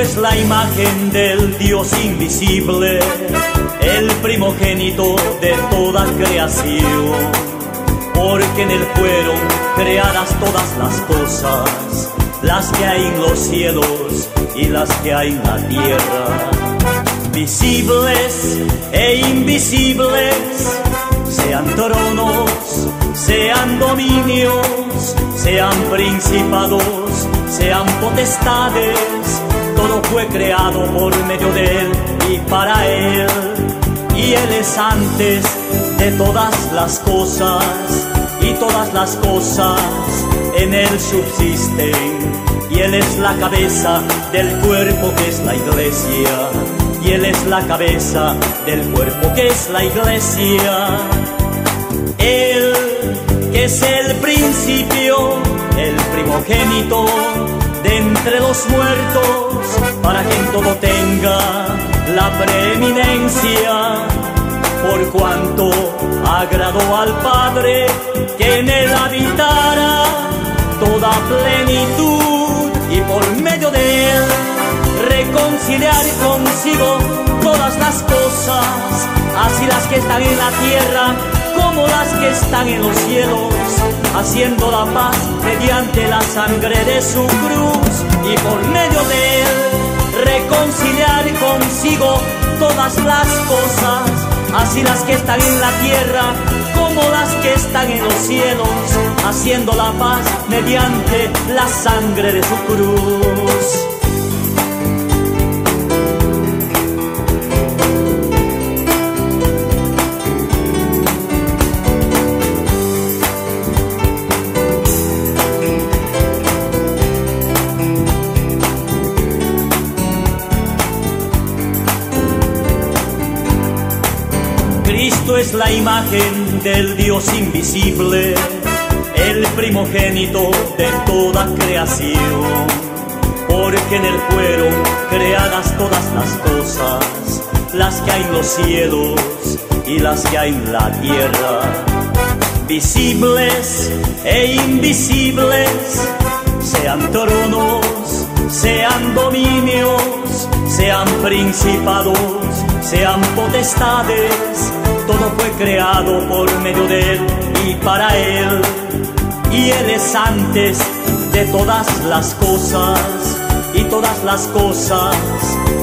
es la imagen del Dios invisible, el primogénito de toda creación, porque en él fueron creadas todas las cosas, las que hay en los cielos y las que hay en la tierra, visibles e invisibles, sean tronos, sean dominios, sean principados, sean potestades, todo fue creado por medio de Él y para Él. Y Él es antes de todas las cosas, y todas las cosas en Él subsisten. Y Él es la cabeza del cuerpo que es la iglesia. Y Él es la cabeza del cuerpo que es la iglesia. Él que es el principio, el primogénito de entre los muertos, por cuanto agradó al Padre que en él habitara toda plenitud y por medio de él reconciliar consigo todas las cosas, así las que están en la tierra como las que están en los cielos, haciendo la paz mediante la sangre de su cruz y por medio de él reconciliar consigo todas las cosas, así las que están en la tierra como las que están en los cielos, haciendo la paz mediante la sangre de su cruz. Es la imagen del Dios invisible, el primogénito de toda creación, porque en él fueron creadas todas las cosas, las que hay en los cielos y las que hay en la tierra, visibles e invisibles, sean tronos, sean dominios, sean principados, sean potestades, todo fue creado por medio de Él y para Él. Y Él es antes de todas las cosas y todas las cosas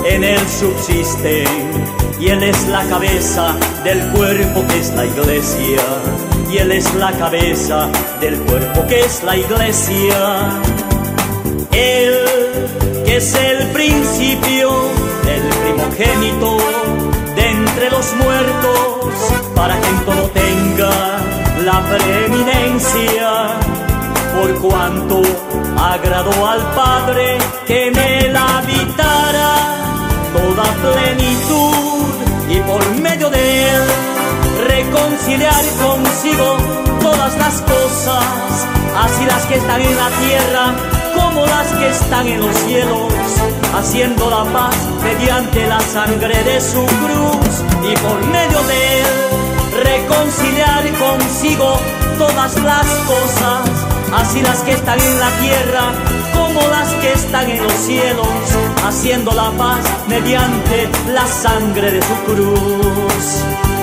en Él subsisten. Y Él es la cabeza del cuerpo que es la iglesia. Y Él es la cabeza del cuerpo que es la iglesia. Es el principio del primogénito de entre los muertos, para que en todo tenga la preeminencia, por cuanto agradó al Padre que en él habitara toda plenitud y por medio de él reconciliar consigo están en los cielos, haciendo la paz mediante la sangre de su cruz y por medio de él reconciliar consigo todas las cosas, así las que están en la tierra como las que están en los cielos, haciendo la paz mediante la sangre de su cruz.